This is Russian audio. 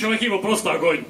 чуваки, вы просто огонь.